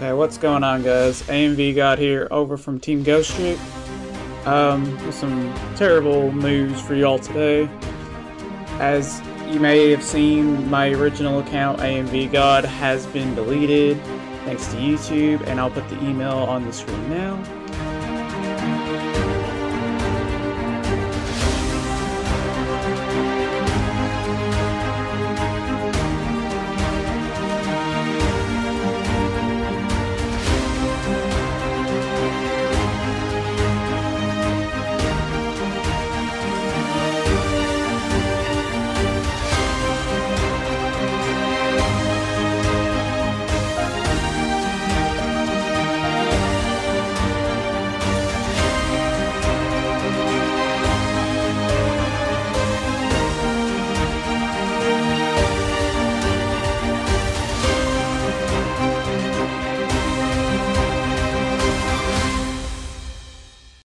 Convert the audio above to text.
Okay, what's going on guys? AMV God here over from Team Ghost Trick. Um, with some terrible news for y'all today. As you may have seen, my original account, AMV God, has been deleted thanks to YouTube, and I'll put the email on the screen now.